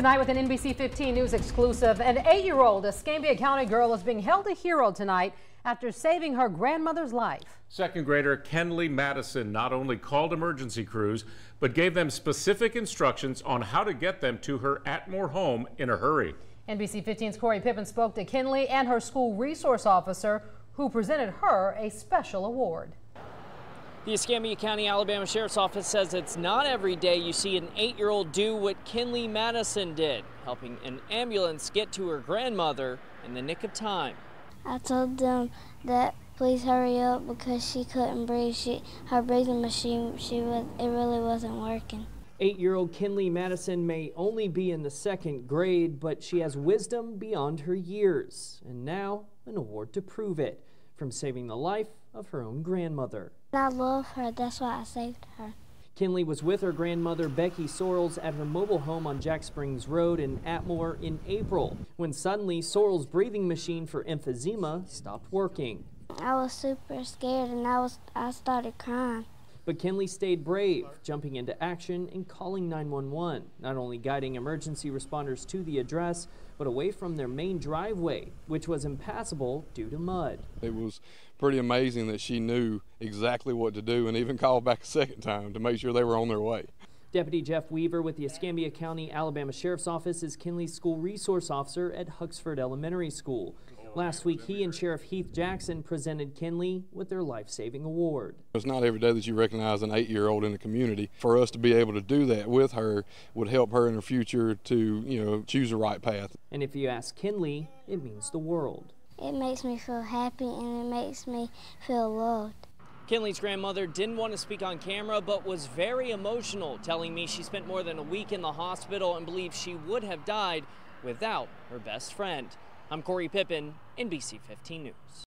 Tonight with an NBC 15 News exclusive, an eight-year-old Escambia County girl is being held a hero tonight after saving her grandmother's life. Second grader Kenley Madison not only called emergency crews, but gave them specific instructions on how to get them to her Atmore home in a hurry. NBC 15's Corey Pippen spoke to Kenley and her school resource officer, who presented her a special award. The Escambia County, Alabama Sheriff's Office says it's not every day you see an eight-year-old do what Kinley Madison did, helping an ambulance get to her grandmother in the nick of time. I told them that please hurry up because she couldn't breathe. She, her breathing machine, she was, it really wasn't working. Eight-year-old Kinley Madison may only be in the second grade, but she has wisdom beyond her years, and now an award to prove it, from saving the life of her own grandmother. I love her. That's why I saved her. Kenley was with her grandmother Becky Sorrells at her mobile home on Jack Springs Road in Atmore in April, when suddenly Sorrells' breathing machine for emphysema stopped working. I was super scared and I was I started crying. But Kenley stayed brave, jumping into action and calling 911, not only guiding emergency responders to the address, but away from their main driveway, which was impassable due to mud. It was pretty amazing that she knew exactly what to do and even called back a second time to make sure they were on their way. Deputy Jeff Weaver with the Escambia County, Alabama Sheriff's Office is Kenley's school resource officer at Huxford Elementary School. Last week, he and Sheriff Heath Jackson presented Kenley with their life-saving award. It's not every day that you recognize an eight-year-old in the community. For us to be able to do that with her would help her in her future to, you know, choose the right path. And if you ask Kenley, it means the world. It makes me feel happy and it makes me feel loved. Kinley's grandmother didn't want to speak on camera, but was very emotional, telling me she spent more than a week in the hospital and believes she would have died without her best friend. I'm Corey Pippen, NBC 15 News.